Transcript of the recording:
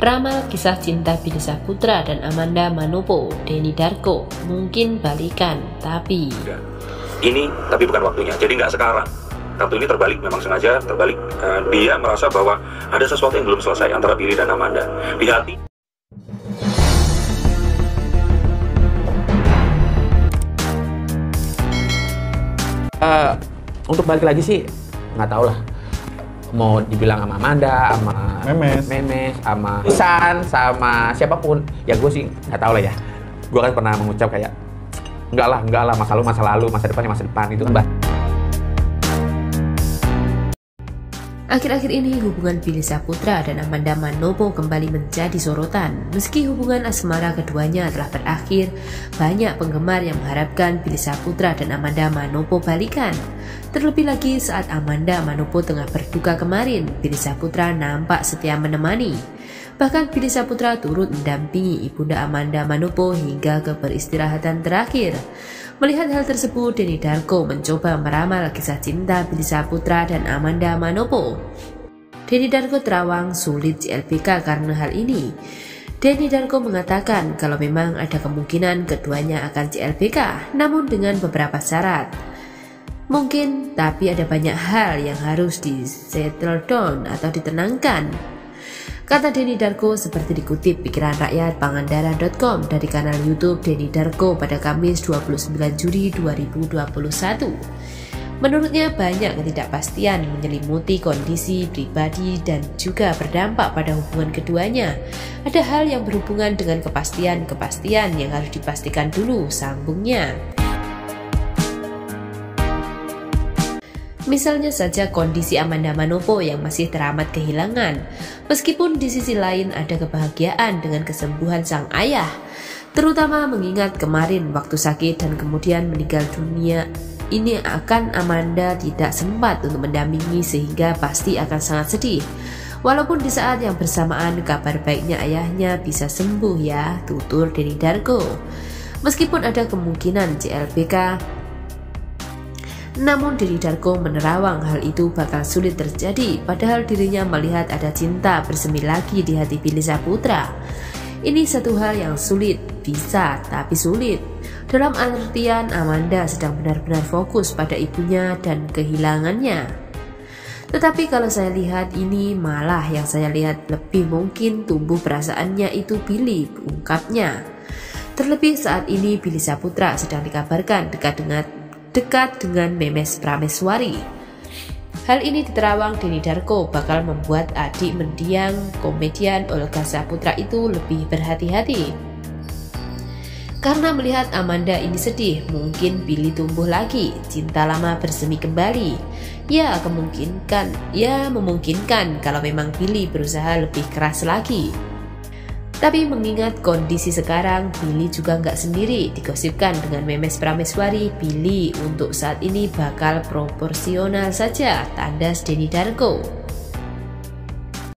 Ramal kisah cinta Billy Saputra dan Amanda Manopo, Denny Darko, mungkin balikan, tapi... Ini tapi bukan waktunya, jadi nggak sekarang. Kartu ini terbalik, memang sengaja terbalik. Uh, dia merasa bahwa ada sesuatu yang belum selesai antara Billy dan Amanda. Di hati uh, untuk balik lagi sih nggak tahu lah mau dibilang sama Amanda, sama Memes, Memes sama San, sama siapa pun, ya gue sih nggak tahu lah ya. Gue kan pernah mengucap kayak nggak lah, nggak lah masa lalu masa lalu, masa depannya masa depan itu kan. Akhir-akhir ini hubungan Billy Saputra dan Amanda Manopo kembali menjadi sorotan. Meski hubungan asmara keduanya telah berakhir, banyak penggemar yang mengharapkan Billy Saputra dan Amanda Manopo balikan. Terlebih lagi saat Amanda Manopo tengah berduka kemarin, Billy Saputra nampak setia menemani. Bahkan Billy Saputra turut mendampingi ibunda Amanda Manopo hingga ke peristirahatan terakhir. Melihat hal tersebut, Denny Darko mencoba meramal kisah cinta Billy Saputra dan Amanda Manopo. Denny Darko terawang sulit CLBK karena hal ini. Denny Darko mengatakan kalau memang ada kemungkinan keduanya akan CLBK, namun dengan beberapa syarat. Mungkin, tapi ada banyak hal yang harus di settle down atau ditenangkan. Kata Denny Darko seperti dikutip pikiran rakyat pangandaran.com dari kanal YouTube Denny Darko pada Kamis 29 Juli 2021. Menurutnya banyak ketidakpastian menyelimuti kondisi pribadi dan juga berdampak pada hubungan keduanya. Ada hal yang berhubungan dengan kepastian-kepastian yang harus dipastikan dulu sambungnya. Misalnya saja kondisi Amanda Manopo yang masih teramat kehilangan, meskipun di sisi lain ada kebahagiaan dengan kesembuhan sang ayah, terutama mengingat kemarin waktu sakit dan kemudian meninggal dunia ini akan Amanda tidak sempat untuk mendampingi sehingga pasti akan sangat sedih. Walaupun di saat yang bersamaan kabar baiknya ayahnya bisa sembuh ya, tutur Denny Darko. Meskipun ada kemungkinan CLBK namun diri Darko menerawang hal itu bakal sulit terjadi padahal dirinya melihat ada cinta bersemi lagi di hati Billy Saputra. Ini satu hal yang sulit, bisa tapi sulit. Dalam artian Amanda sedang benar-benar fokus pada ibunya dan kehilangannya. Tetapi kalau saya lihat ini malah yang saya lihat lebih mungkin tumbuh perasaannya itu Billy, ungkapnya. Terlebih saat ini Billy Saputra sedang dikabarkan dekat dengan dekat dengan Memes Prameswari. Hal ini diterawang Denny Darko bakal membuat adik mendiang komedian Olga Saputra itu lebih berhati-hati. Karena melihat Amanda ini sedih, mungkin Billy tumbuh lagi, cinta lama bersemi kembali. Ya, kemungkinkan, ya memungkinkan kalau memang Billy berusaha lebih keras lagi. Tapi mengingat kondisi sekarang, Billy juga nggak sendiri. Digosipkan dengan Memes Prameswari, Billy untuk saat ini bakal proporsional saja, tandas Denny Darko.